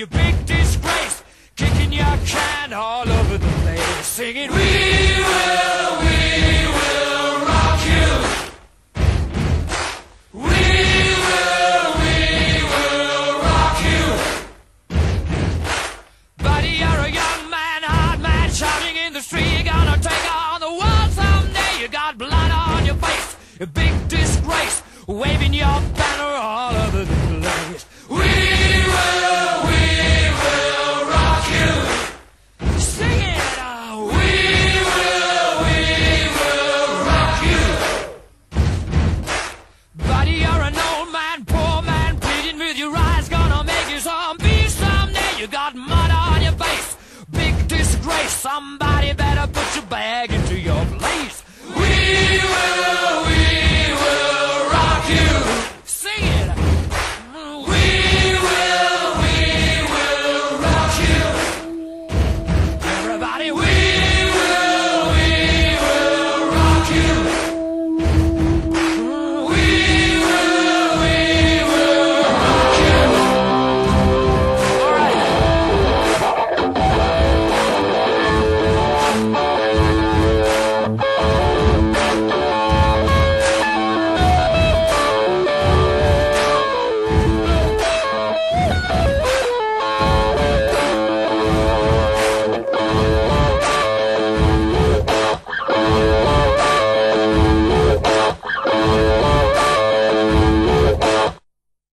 You big disgrace, kicking your can all over the place, singing, We will, we will rock you. We will, we will rock you. Buddy, you're a young man, hard man, shouting in the street. Gonna take on the world someday. You got blood on your face, a big disgrace, waving your banner Somebody better put your bag into your place. We will.